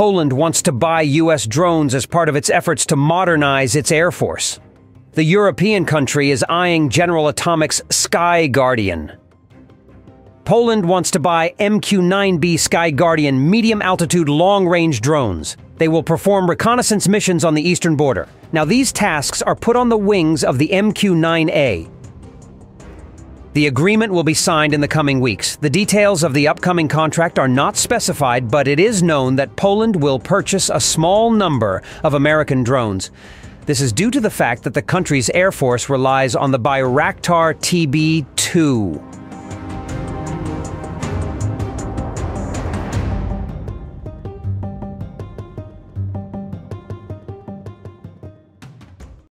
Poland wants to buy U.S. drones as part of its efforts to modernize its air force. The European country is eyeing General Atomics Sky Guardian. Poland wants to buy MQ-9B Sky Guardian medium-altitude long-range drones. They will perform reconnaissance missions on the eastern border. Now these tasks are put on the wings of the MQ-9A, the agreement will be signed in the coming weeks. The details of the upcoming contract are not specified, but it is known that Poland will purchase a small number of American drones. This is due to the fact that the country's air force relies on the Bayraktar TB 2.